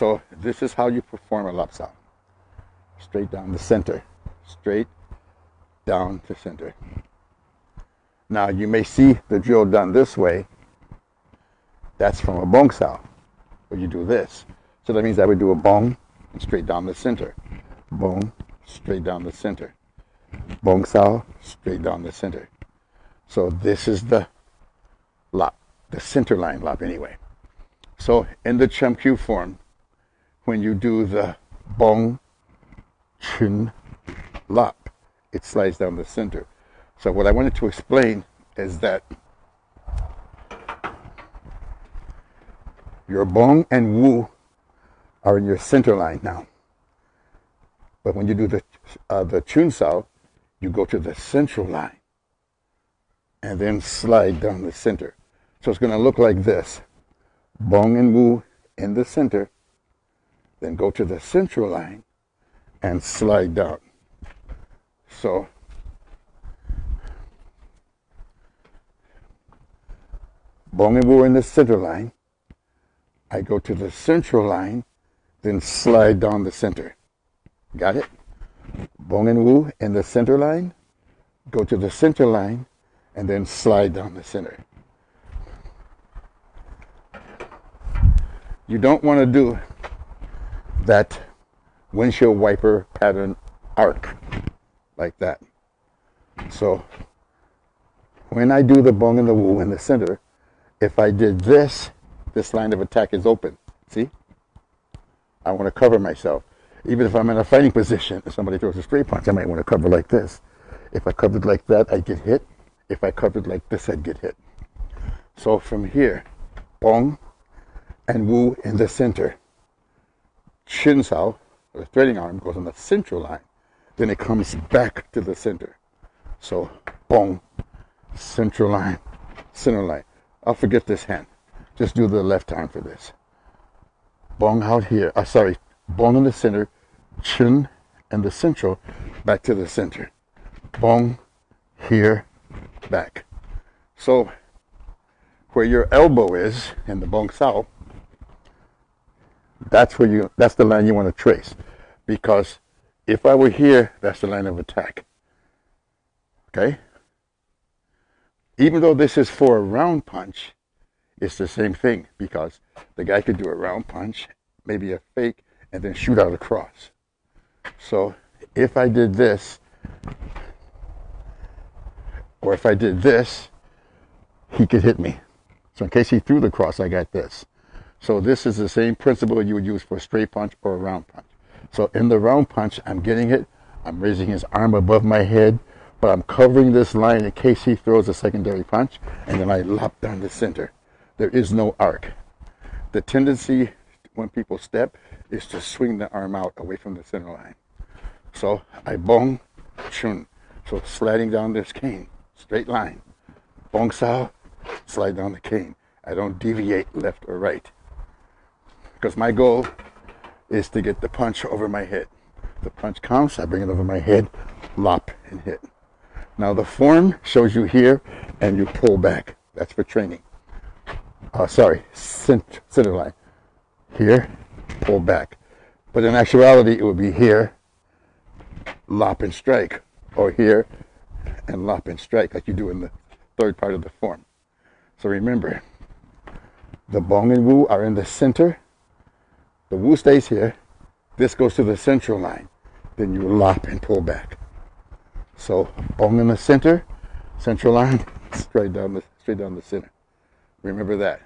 So this is how you perform a lap sao. Straight down the center. Straight down the center. Now you may see the drill done this way. That's from a bong sao, where you do this. So that means I would do a bong straight down the center. Bong, straight down the center. Bong sao, straight down the center. So this is the lap, the center line lap anyway. So in the Chum form, when you do the bong, chun, lap, it slides down the center. So what I wanted to explain is that your bong and wu are in your center line now. But when you do the uh, the chun sao, you go to the central line and then slide down the center. So it's going to look like this. Bong and wu in the center, then go to the central line and slide down. So Bong and Wu in the center line. I go to the central line, then slide down the center. Got it? Bong and in the center line, go to the center line, and then slide down the center. You don't want to do that windshield wiper pattern arc like that. So when I do the bong and the wu in the center, if I did this, this line of attack is open. See? I want to cover myself. Even if I'm in a fighting position, if somebody throws a straight punch, I might want to cover like this. If I covered like that, I'd get hit. If I covered like this, I'd get hit. So from here, bong and wu in the center. Chin sao, the threading arm, goes on the central line. Then it comes back to the center. So bong, central line, center line. I'll forget this hand. Just do the left hand for this. Bong out here. Uh, sorry, bong in the center, chin and the central, back to the center. Bong here, back. So where your elbow is in the bong sao, that's where you that's the line you want to trace. Because if I were here, that's the line of attack. Okay? Even though this is for a round punch, it's the same thing because the guy could do a round punch, maybe a fake, and then shoot out across. So if I did this, or if I did this, he could hit me. So in case he threw the cross, I got this. So this is the same principle you would use for a straight punch or a round punch. So in the round punch, I'm getting it. I'm raising his arm above my head but I'm covering this line in case he throws a secondary punch, and then I lop down the center. There is no arc. The tendency when people step is to swing the arm out away from the center line. So I bong, chun. So sliding down this cane, straight line. Bong sao, slide down the cane. I don't deviate left or right. Because my goal is to get the punch over my head. The punch comes, I bring it over my head, lop, and hit. Now the form shows you here and you pull back. That's for training. Uh, sorry, center line. Here, pull back. But in actuality, it would be here, lop and strike, or here and lop and strike, like you do in the third part of the form. So remember, the bong and wu are in the center. The wu stays here. This goes to the central line. Then you lop and pull back. So bong in the center, central line, straight down the straight down the center. Remember that.